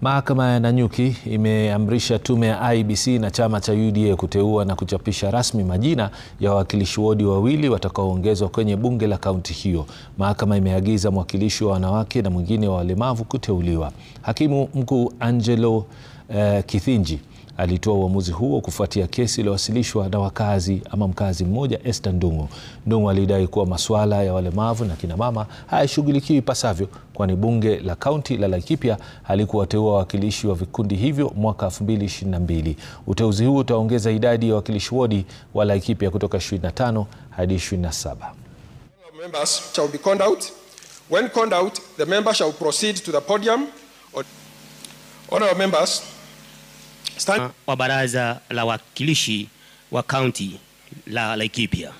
Mahakama ya Nanyuki imeamrisha tume ya IEBC na chama cha UDA kuteua na kuchapisha rasmi majina ya wawakilishi wodi wawili watakaoongezwa kwenye bunge la kaunti hiyo. Mahakama imeagiza mwakilishi wa wanawake na mwingine wa walemavu kuteuliwa. Hakimu mkuu Angelo eh, Kithinji alitoa uamuzi huo kufuatia kesi iliyowasilishwa na wakazi ama mkazi mmoja Esther Ndung'u. Ndung'u alidai kuwa masuala ya walemavu na kinamama hayashughulikiwi ipasavyo, kwani bunge la kaunti la Laikipia halikuwateua wawakilishi wa vikundi hivyo mwaka 2022. Uteuzi huu utaongeza idadi ya wawakilishi wodi wa Laikipia kutoka 25 hadi 27. Members shall be called out. When called out, the member shall proceed to the podium. Members. Wa baraza la wakilishi wa kaunti la Laikipia.